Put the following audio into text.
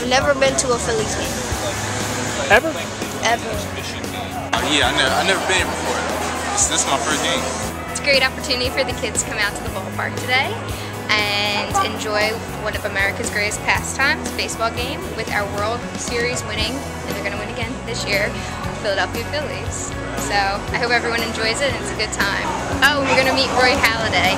I've never been to a Phillies game. Ever? Ever. Uh, yeah, I never, I never been here before. This, this is my first game. It's a great opportunity for the kids to come out to the ballpark today and enjoy one of America's greatest pastimes, baseball game, with our World Series winning, and they're going to win again this year, Philadelphia Phillies. So I hope everyone enjoys it and it's a good time. Oh, we're going to meet Roy Halladay.